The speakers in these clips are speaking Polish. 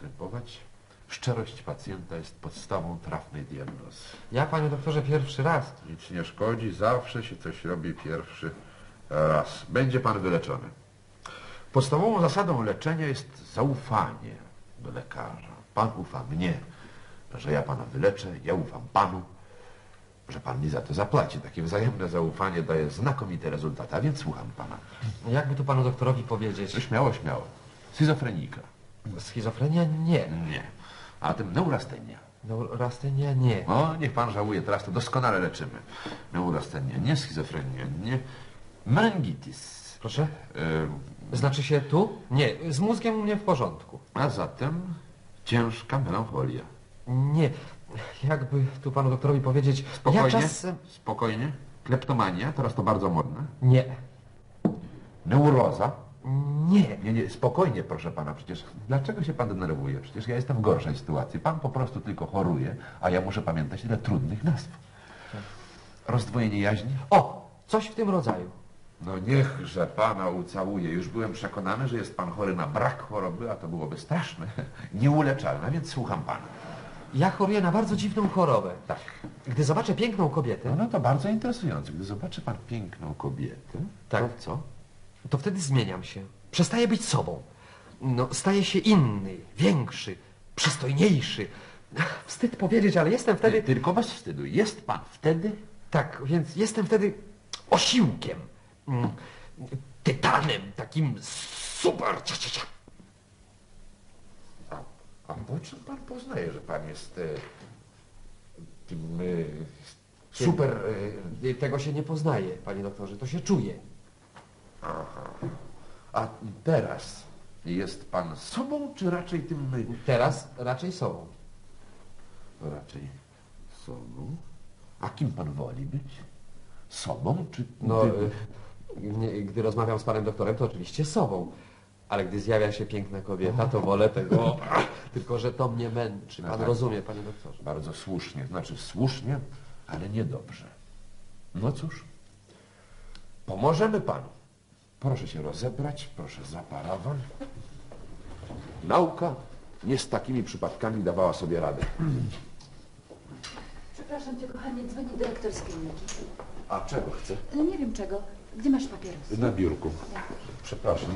Krępować. Szczerość pacjenta jest podstawą trafnej diagnozy. Ja, panie doktorze, pierwszy raz. Nic nie szkodzi, zawsze się coś robi pierwszy raz. Będzie pan wyleczony. Podstawową zasadą leczenia jest zaufanie do lekarza. Pan ufa mnie, że ja pana wyleczę, ja ufam panu, że pan mi za to zapłaci. Takie wzajemne zaufanie daje znakomite rezultaty, a więc słucham pana. Jakby tu panu doktorowi powiedzieć? Śmiało, śmiało. Schizofrenika. Schizofrenia? Nie. Nie. A tym neurastenia. Neurastenia? Nie. O, niech pan żałuje, teraz to doskonale leczymy. Neurastenia, nie schizofrenia, nie. Meningitis. Proszę? Ym, Znaczy się tu? Nie, z mózgiem u mnie w porządku. a zatem ciężka melancholia. Nie. Jakby tu panu doktorowi powiedzieć? Spokojnie, Ja czasem... spokojnie. Kleptomania, teraz to bardzo modne. Nie. Neuroza. Nie. Nie, nie, spokojnie, proszę pana, przecież dlaczego się pan denerwuje? Przecież ja jestem w gorszej sytuacji. Pan po prostu tylko choruje, a ja muszę pamiętać ile trudnych nazw. Rozdwojenie jaźni? O! Coś w tym rodzaju. No niechże pana ucałuje. Już byłem przekonany, że jest pan chory na brak choroby, a to byłoby straszne, nieuleczalne, więc słucham pana. Ja choruję na bardzo dziwną chorobę. Tak. Gdy zobaczę piękną No, kobietę, no to bardzo interesujące. Gdy zobaczy pan piękną kobietę, Tak. to co? To wtedy zmieniam się. Przestaję być sobą. No, staję się inny, większy, przystojniejszy. Wstyd powiedzieć, ale jestem Wtedy... Tylko bez wstydu. Jest pan wtedy? Tak, więc jestem wtedy osiłkiem. Mm, Tytanem, takim super. A, a po czym pan poznaje, że pan jest e, tym e, super... E, Tego się nie poznaje, panie doktorze, to się czuje. Aha. A teraz jest pan sobą, czy raczej tym... e, Teraz raczej sobą. Raczej sobą. A kim pan woli być? Sobą, czy... No, tym- y, gdy rozmawiam z panem doktorem, to oczywiście sobą. Ale gdy zjawia się piękna kobieta, to wolę tego. Tylko, że to mnie męczy. Pan tak. rozumie, panie doktorze. Bardzo słusznie, znaczy słusznie, ale niedobrze. No cóż, pomożemy panu. Proszę się rozebrać, proszę za parawan. Nauka nie z takimi przypadkami dawała sobie radę. Przepraszam cię, kochanie, dzwoni dyrektor z kliniki. A czego chce? No nie wiem czego. Gdzie masz papieros? Na biurku. Przepraszam.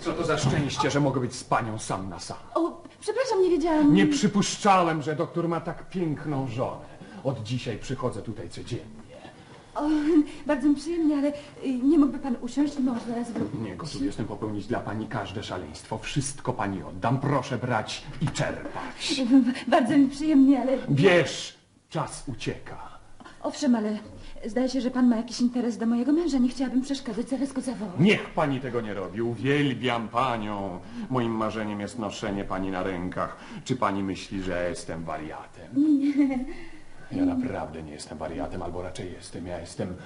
Co to za szczęście, że mogę być z panią sam na sam. O, przepraszam, nie wiedziałam. Nie przypuszczałem, że doktor ma tak piękną żonę. Od dzisiaj przychodzę tutaj codziennie. O, bardzo mi przyjemnie, ale y, nie mógłby pan usiąść i mąż zaraz wrócić. Nie gotów jestem popełnić dla pani każde szaleństwo. Wszystko pani oddam. Proszę brać i czerpać. Bardzo mi przyjemnie, ale... Bierz! Czas ucieka. Owszem, ale zdaje się, że pan ma jakiś interes do mojego męża. Nie chciałabym przeszkadzać, zaraz go zawołam. Niech pani tego nie robi. Uwielbiam panią. Moim marzeniem jest noszenie pani na rękach. Czy pani myśli, że jestem wariatem? Ja naprawdę nie jestem wariatem, albo raczej jestem. Ja jestem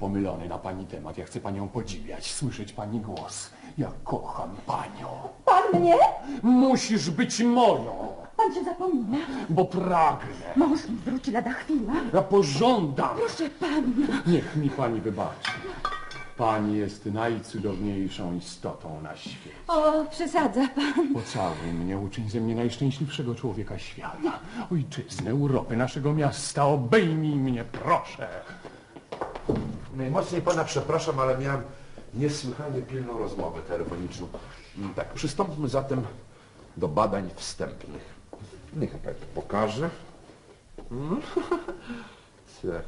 pomylony na pani temat. Ja chcę panią podziwiać, słyszeć pani głos. Ja kocham panią. Pan mnie? Musisz być moją, Pan się zapomina. bo pragnę. Mąż mi wróci lada chwila. Ja pożądam. Proszę pana. Niech mi pani wybaczy. Pani jest najcudowniejszą istotą na świecie. O, przesadza pan. Pocałuj mnie, uczyń ze mnie najszczęśliwszego człowieka świata. Ojczyzny, Europy, naszego miasta, obejmij mnie, proszę. Najmocniej pana przepraszam, ale miałem niesłychanie pilną rozmowę telefoniczną. Mm, Tak, przystąpmy zatem do badań wstępnych. Niech pokażę. Mm. Tak.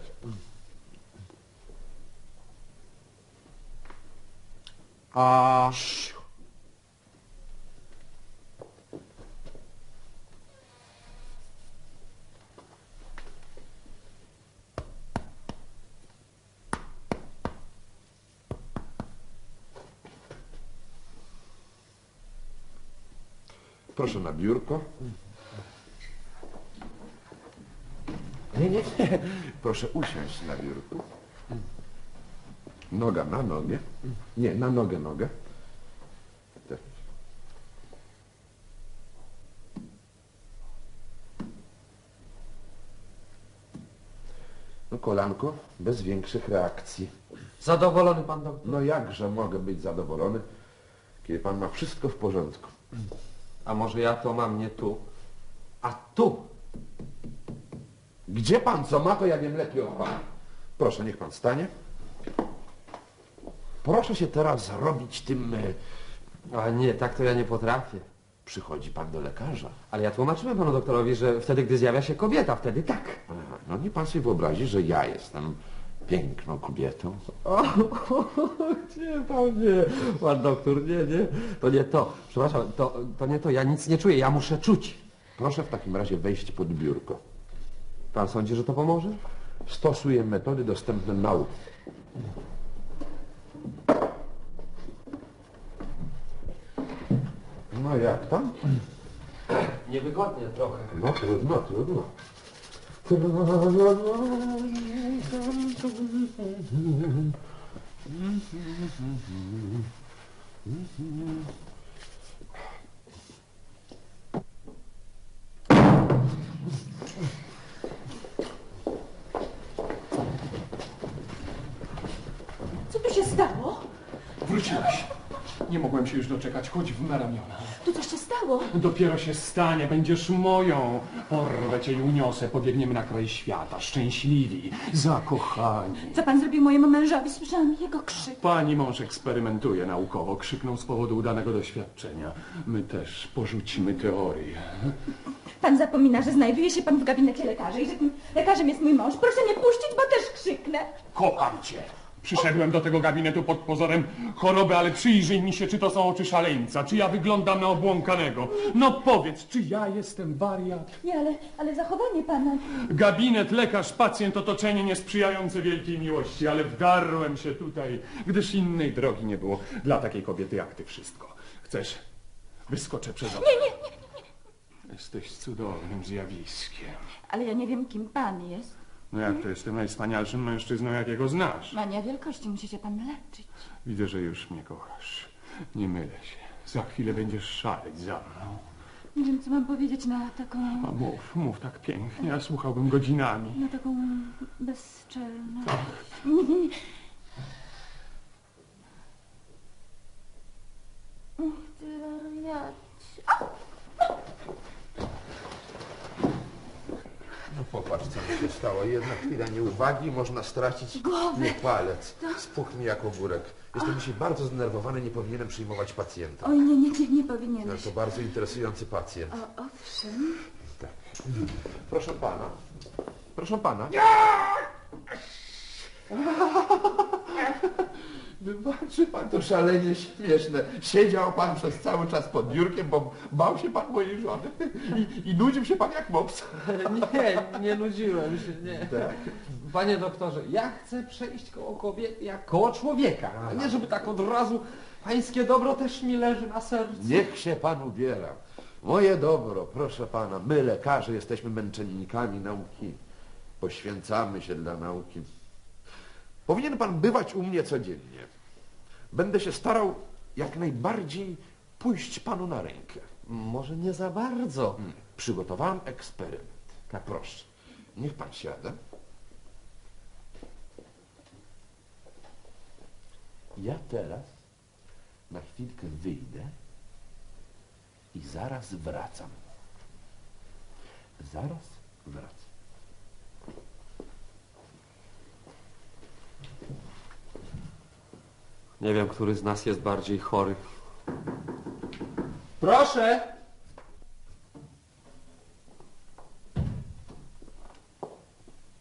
A... Proszę na biurko. Nie, nie, nie. Proszę usiąść na biurku. Noga na nogę. Nie, na nogę nogę. Tak. No kolanko, bez większych reakcji. Zadowolony pan doktor? No jakże mogę być zadowolony, kiedy pan ma wszystko w porządku. A może ja to mam nie tu, a tu? Gdzie pan co ma, to ja wiem lepiej od pana. Proszę, niech pan stanie. Proszę się teraz zrobić tym... e, A nie, tak to ja nie potrafię. Przychodzi pan do lekarza. Ale ja tłumaczyłem panu doktorowi, że wtedy, gdy zjawia się kobieta, wtedy tak. Aha, No niech pan sobie wyobrazi, że ja jestem piękną kobietą. O, nie, pan nie, pan doktor, nie, nie, to nie to. Przepraszam, to, to nie to, ja nic nie czuję, ja muszę czuć. Proszę w takim razie wejść pod biurko. Pan sądzi, że to pomoże? Stosuję metody dostępne nauki. No jak tam? Niewygodnie trochę. No trudno, trudno. Co tu się stało? Wróciłaś. Nie mogłem się już doczekać, chodź w me ramiona. Tu coś się stało? Dopiero się stanie, będziesz moją. Porwę cię i uniosę, pobiegniemy na kraj świata, szczęśliwi, zakochani. Co pan zrobił mojemu mężowi? Słyszałam jego krzyk. Pani mąż eksperymentuje naukowo, krzyknął z powodu udanego doświadczenia. My też porzucimy teorię. Pan zapomina, że znajduje się pan w gabinecie lekarzy i że tym lekarzem jest mój mąż. Proszę nie puścić, bo też krzyknę. Kocham cię. Przyszedłem do tego gabinetu pod pozorem choroby, ale przyjrzyj mi się, czy to są oczy szaleńca, czy ja wyglądam na obłąkanego. No powiedz, czy ja jestem wariat? Nie, ale, ale zachowanie pana... Gabinet, lekarz, pacjent, otoczenie niesprzyjające wielkiej miłości, ale wdarłem się tutaj, gdyż innej drogi nie było dla takiej kobiety jak ty wszystko. Chcesz? Wyskoczę przez okno. Nie, nie, nie, nie. Jesteś cudownym zjawiskiem. Ale ja nie wiem, kim pan jest. No jak to jestem najwspanialszym mężczyzną, jakiego znasz. Mania wielkości, musi się pan leczyć. Widzę, że już mnie kochasz. Nie mylę się. Za chwilę będziesz szaleć za mną. Nie wiem, co mam powiedzieć na taką... A mów, mów tak pięknie, ja słuchałbym godzinami. na taką bezczelną... Nie, nie, nie. Ach, ty wariacie. No popatrz, co Jedna chwila nieuwagi, można stracić Głowę. nie palec. Spuchł mi jak ogórek. Jestem dzisiaj bardzo zdenerwowany, nie powinienem przyjmować pacjenta. Oj, nie, nie, nie, nie powinieneś. to bardzo interesujący pacjent. O, owszem. Tak. Proszę pana. Proszę pana. Wybaczy pan, to szalenie śmieszne. Siedział pan przez cały czas pod biurkiem, bo bał się pan mojej żony i, i nudził się pan jak mops. Nie, nie nudziłem się, nie. Tak. Panie doktorze, ja chcę przejść koło kobiety jak koło człowieka, a nie żeby tak od razu pańskie dobro też mi leży na sercu. Niech się pan ubiera. Moje dobro, proszę pana, my lekarze jesteśmy męczennikami nauki. Poświęcamy się dla nauki. Powinien pan bywać u mnie codziennie. Będę się starał jak najbardziej pójść panu na rękę. Może nie za bardzo. Hmm, Przygotowałem eksperyment. Tak, proszę. Niech pan siada. Ja teraz na chwilkę wyjdę i zaraz wracam. Zaraz wracam. Nie wiem, który z nas jest bardziej chory. Proszę!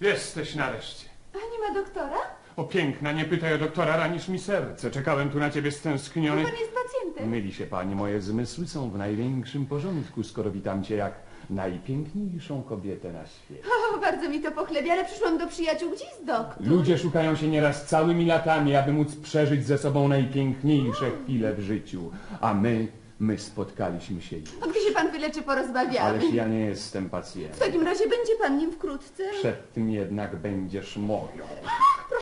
Jesteś nareszcie. A nie ma doktora? O piękna, nie pytaj o doktora, ranisz mi serce. Czekałem tu na ciebie stęskniony. Pan jest pacjentem. Myli się pani, moje zmysły są w największym porządku, skoro witam cię jak najpiękniejszą kobietę na świecie. O, bardzo mi to pochlebia, ale przyszłam do przyjaciół. Gdzie jest doktor? Ludzie szukają się nieraz całymi latami, aby móc przeżyć ze sobą najpiękniejsze chwile w życiu. A my, my spotkaliśmy się już. Gdy się pan wyleczy, porozmawiamy. Ależ ja nie jestem W pacjentem. takim razie będzie pan nim wkrótce. Przed tym jednak będziesz moją.